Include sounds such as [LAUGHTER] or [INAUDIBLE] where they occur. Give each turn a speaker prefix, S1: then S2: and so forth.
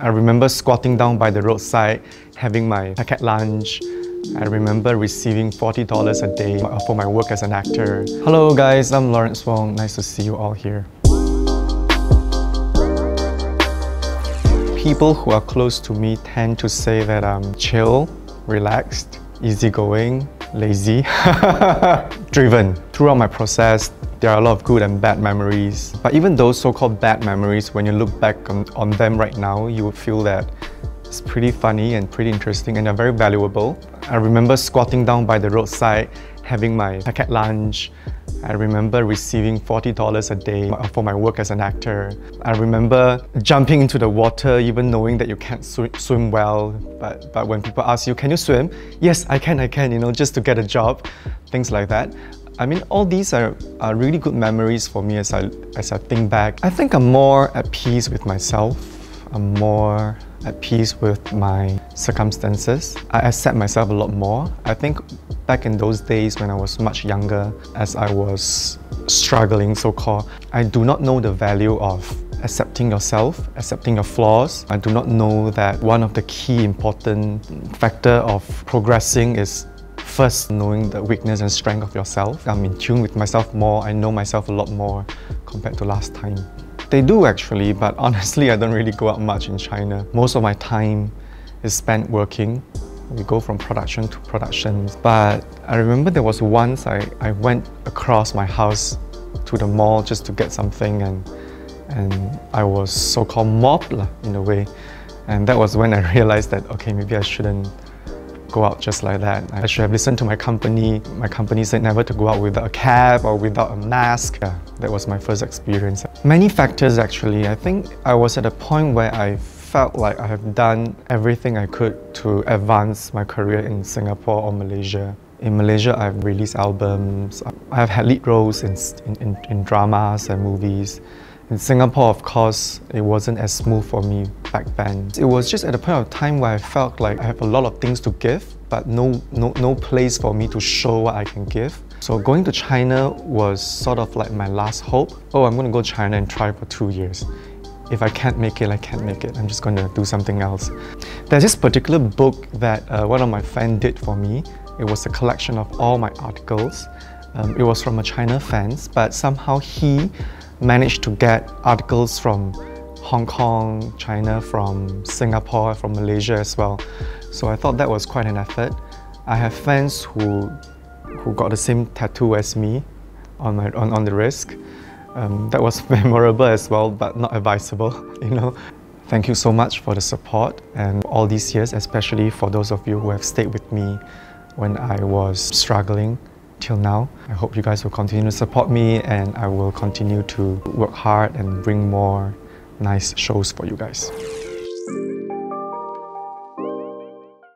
S1: I remember squatting down by the roadside, having my packet lunch. I remember receiving $40 a day for my work as an actor. Hello guys, I'm Lawrence Wong. Nice to see you all here. People who are close to me tend to say that I'm chill, relaxed, easygoing, lazy, [LAUGHS] driven. Throughout my process, there are a lot of good and bad memories. But even those so-called bad memories, when you look back on, on them right now, you would feel that it's pretty funny and pretty interesting and they're very valuable. I remember squatting down by the roadside, having my packet lunch. I remember receiving $40 a day for my work as an actor. I remember jumping into the water even knowing that you can't sw swim well. But, but when people ask you, can you swim? Yes, I can, I can, you know, just to get a job, things like that. I mean, all these are, are really good memories for me as I, as I think back. I think I'm more at peace with myself. I'm more at peace with my circumstances. I accept myself a lot more. I think back in those days when I was much younger, as I was struggling, so-called, I do not know the value of accepting yourself, accepting your flaws. I do not know that one of the key important factor of progressing is First, knowing the weakness and strength of yourself. I'm in tune with myself more, I know myself a lot more compared to last time. They do actually, but [LAUGHS] honestly I don't really go out much in China. Most of my time is spent working. We go from production to production. But I remember there was once I, I went across my house to the mall just to get something and, and I was so-called mobbed in a way. And that was when I [LAUGHS] realized that, okay, maybe I shouldn't go out just like that. I should have listened to my company. My company said never to go out without a cap or without a mask. Yeah, that was my first experience. Many factors actually. I think I was at a point where I felt like I have done everything I could to advance my career in Singapore or Malaysia. In Malaysia, I've released albums. I've had lead roles in, in, in dramas and movies. In Singapore, of course, it wasn't as smooth for me back then. It was just at a point of time where I felt like I have a lot of things to give, but no, no, no place for me to show what I can give. So going to China was sort of like my last hope. Oh, I'm going to go to China and try for two years. If I can't make it, I can't make it. I'm just going to do something else. There's this particular book that uh, one of my friends did for me. It was a collection of all my articles. Um, it was from a China fans, but somehow he managed to get articles from Hong Kong, China, from Singapore, from Malaysia as well. So I thought that was quite an effort. I have fans who, who got the same tattoo as me on, my, on, on the wrist. Um, that was [LAUGHS] memorable as well, but not advisable, [LAUGHS] you know. Thank you so much for the support and all these years, especially for those of you who have stayed with me when I was struggling till now. I hope you guys will continue to support me and I will continue to work hard and bring more nice shows for you guys.